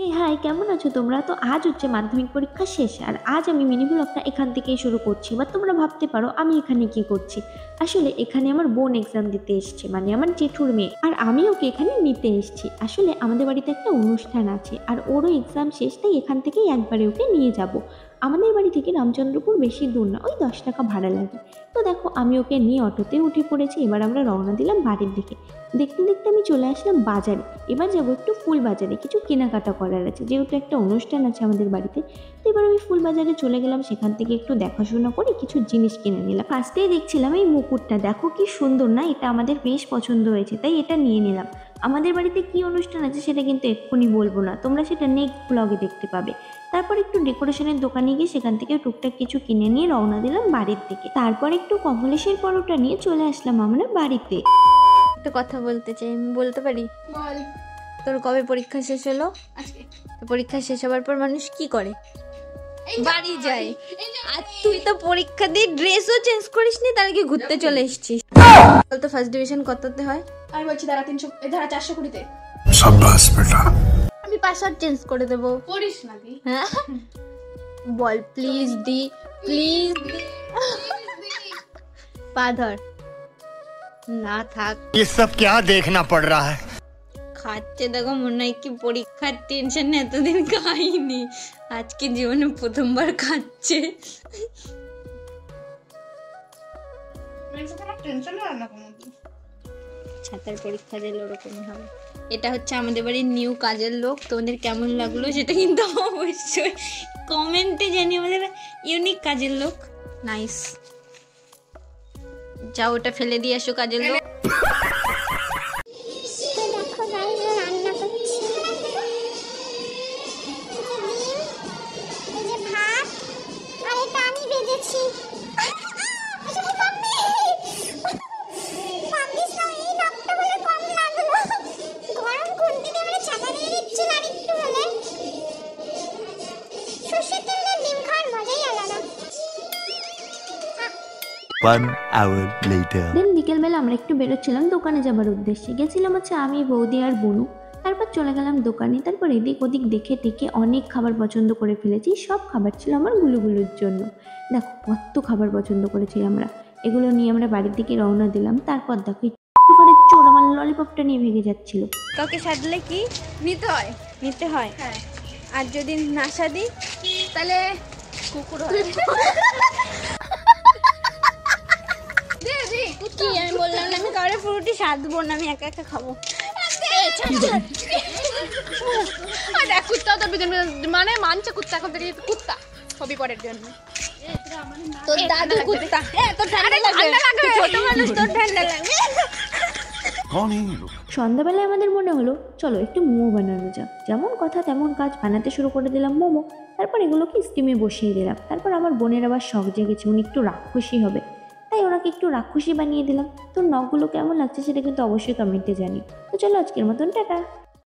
হে high কেমন আছো তোমরা? তো আজ হচ্ছে মাধ্যমিক পরীক্ষা শেষ, আর আজ আমি মিনি ব্লগটা এখান থেকেই শুরু করছি। বা তোমরা ভাবতে পারো, আমি এখানে কি করছি? আসলে এখানে আমার বোন এক্সাম দিতে এসছে মানে আমার জেঠুর মেয়ে, আর আমি ওকে এখানে নিতে এসছি। আসলে আমাদের বাড়িতে একটা অনুষ্ঠান আছে, আর ওরও এক্সাম শেষ, তাই এখান থেকেই একবারে ওকে নিয়ে যাব। আমাদের বাড়ি থেকে রামচন্দ্রপুর বেশি দূর না, ওই দশ টাকা ভাড়া লাগে। তো দেখো, আমি ওকে নিয়ে অটোতে উঠে পড়েছি, এবার আমরা রওনা দিলাম বাড়ির দিকে। দেখতে দেখতে আমি চলে আসলাম বাজারে। এবার যাব একটু ফুল বাজারে, কিছু কেনাকাটা করার আছে, যেহেতু একটা অনুষ্ঠান আছে আমাদের বাড়িতে। তো এবার আমি ফুল বাজারে চলে গেলাম, সেখান থেকে একটু দেখাশোনা করে কিছু জিনিস কিনে নিলাম। ফার্স্টেই দেখছিলাম এই মুকুটটা, দেখো কি সুন্দর না, এটা আমাদের বেশ পছন্দ হয়েছে, তাই এটা নিয়ে নিলাম। আমাদের বাড়িতে কি অনুষ্ঠান আছে সেটা কিন্তু এক্ষুনি বলব না। তোমরা সেটা নেক্সট ব্লগে দেখতে পাবে। তারপর একটু ডেকোরেশনের দোকানে গিয়ে সেখান থেকে টুকটাক কিছু কিনে নিয়ে রওনা দিলাম বাড়ির দিকে। তারপর একটু কমলেশের পরোটা নিয়ে চলে আসলাম আমরা বাড়িতে। একটা কথা বলতে চাই আমি বলতে পারি? তোর কবে পরীক্ষা শেষ হলো? আজকে। পরীক্ষা শেষ হওয়ার পর মানুষ কি করে? বাড়ি যায়। আর তুই তো পরীক্ষা দিয়ে ড্রেসও চেঞ্জ করিস নি তার আগে ঘুরতে চলে এসেছিস? বলতো ফার্স্ট ডিভিশন কততে হয় আমি বলছি ধারা তিনশো এই ধারা চারশো কুড়িতে शाबाश बेटा আমি পাসওয়ার্ড চেঞ্জ করে দেবো করিস না দি হ্যাঁ বল প্লিজ দি প্লিজ দি পা ধর না থাক ये सब क्या देखना पड़ रहा है খাচ্ছে দেখো মনে হয় কি পরীক্ষার টেনশন এতদিন খাইনি আজকে জীবনে প্রথমবার খাচ্ছে ছাতার পরীক্ষা দিলে ওরকম হবে। এটা হচ্ছে আমাদের বাড়ির নিউ কাজের লোক তোমাদের কেমন লাগল সেটা কিন্তু অবশ্যই কমেন্টে জানি আমাদের ইউনিক কাজের লোক। নাইস যাও ওটা ফেলে দিয়ে আসো কাজের লোক। সর্ষের তেল ডিম খাওয়ার মজাই আলাদা One hour later. দেন বিকেলবেলা আমরা একটু বেরোচ্ছিলাম দোকানে যাবার উদ্দেশ্যে। গেছিলাম হচ্ছে আমি বৌদি আর বনু। তারপর চলে গেলাম দোকানে। তারপর এদিক ওদিক দেখে টেকে অনেক খাবার পছন্দ করে ফেলেছি। সব খাবার ছিল আমার গুলুগুলুর জন্য। দেখো কত খাবার পছন্দ করেছি আমরা। এগুলো নিয়ে আমরা বাড়ির দিকে রওনা দিলাম। তারপর দেখো ঘরের চোর আমার ললিপপটা নিয়ে ভেঙে যাচ্ছিল। কাউকে সাজলে কি? নিতে হয়। নিতে হয়। হ্যাঁ। আর যদি না সাদি তাহলে কুকুর আমি বললাম না আমি কাউরে স্বাদ না আমি একা একা খাব। আর কুত্তা মানে মানছে কুত্তা এখন থেকে কুত্তা কবি পরের জন্য তোর দাদু কুত্তা। হ্যাঁ, তোর ঠান্ডা লাগবে। ছোট মানুষ তোর ঠান্ডা লাগবে। সন্ধ্যাবেলায় আমাদের মনে হলো, চলো একটু মোমো বানানো যাক। যেমন কথা তেমন কাজ বানাতে শুরু করে দিলাম মোমো। তারপর এগুলোকে স্টিমে বসিয়ে দিলাম। তারপর আমার বোনের আবার শখ জেগেছে, উনি একটু রাক্ষসী হবে। তাই ওনাকে একটু রাক্ষসী বানিয়ে দিলাম। তোর নখগুলো কেমন লাগছে সেটা কিন্তু অবশ্যই কমেন্টে জানি তো চলো আজকের মতন, টাটা।